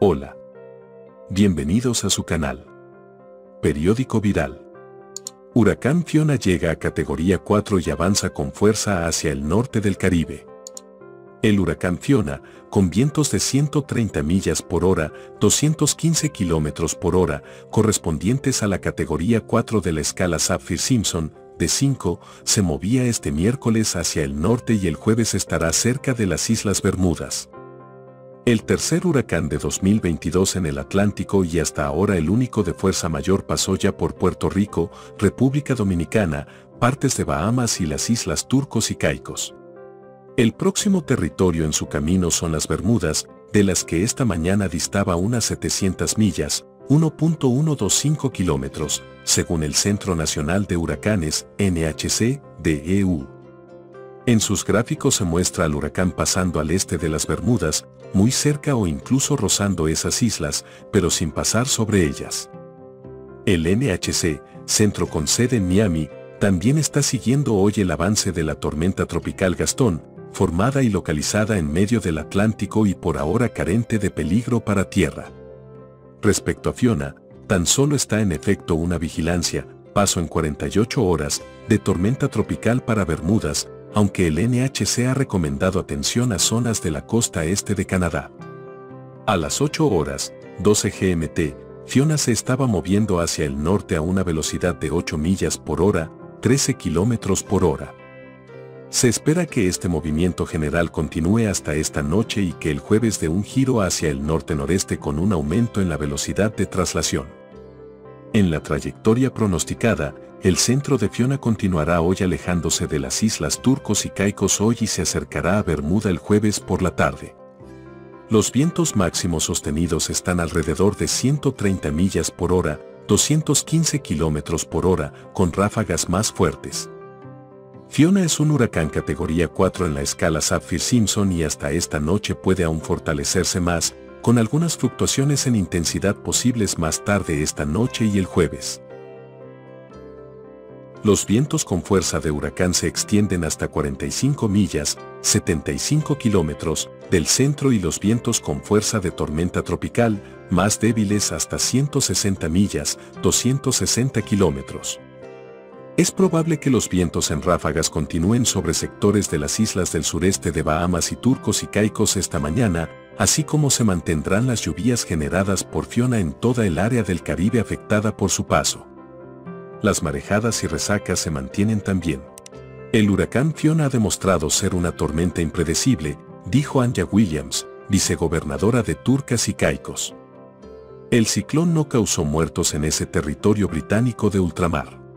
Hola. Bienvenidos a su canal. Periódico Viral. Huracán Fiona llega a categoría 4 y avanza con fuerza hacia el norte del Caribe. El huracán Fiona, con vientos de 130 millas por hora, 215 kilómetros por hora, correspondientes a la categoría 4 de la escala Saffir-Simpson, de 5, se movía este miércoles hacia el norte y el jueves estará cerca de las Islas Bermudas. El tercer huracán de 2022 en el Atlántico y hasta ahora el único de fuerza mayor pasó ya por Puerto Rico, República Dominicana, partes de Bahamas y las Islas Turcos y Caicos. El próximo territorio en su camino son las Bermudas, de las que esta mañana distaba unas 700 millas, 1.125 kilómetros, según el Centro Nacional de Huracanes, NHC, de EU. En sus gráficos se muestra al huracán pasando al este de las Bermudas, muy cerca o incluso rozando esas islas, pero sin pasar sobre ellas. El NHC, centro con sede en Miami, también está siguiendo hoy el avance de la tormenta tropical Gastón, formada y localizada en medio del Atlántico y por ahora carente de peligro para tierra. Respecto a Fiona, tan solo está en efecto una vigilancia, paso en 48 horas, de tormenta tropical para Bermudas, aunque el NHC ha recomendado atención a zonas de la costa este de Canadá. A las 8 horas, 12 GMT, Fiona se estaba moviendo hacia el norte a una velocidad de 8 millas por hora, 13 kilómetros por hora. Se espera que este movimiento general continúe hasta esta noche y que el jueves dé un giro hacia el norte-noreste con un aumento en la velocidad de traslación. En la trayectoria pronosticada, el centro de Fiona continuará hoy alejándose de las islas Turcos y Caicos hoy y se acercará a Bermuda el jueves por la tarde. Los vientos máximos sostenidos están alrededor de 130 millas por hora, 215 kilómetros por hora, con ráfagas más fuertes. Fiona es un huracán categoría 4 en la escala Saffir-Simpson y hasta esta noche puede aún fortalecerse más, con algunas fluctuaciones en intensidad posibles más tarde esta noche y el jueves. Los vientos con fuerza de huracán se extienden hasta 45 millas, 75 kilómetros, del centro y los vientos con fuerza de tormenta tropical, más débiles hasta 160 millas, 260 kilómetros. Es probable que los vientos en ráfagas continúen sobre sectores de las islas del sureste de Bahamas y Turcos y Caicos esta mañana, así como se mantendrán las lluvias generadas por Fiona en toda el área del Caribe afectada por su paso las marejadas y resacas se mantienen también. El huracán Fiona ha demostrado ser una tormenta impredecible, dijo Anja Williams, vicegobernadora de Turcas y Caicos. El ciclón no causó muertos en ese territorio británico de ultramar.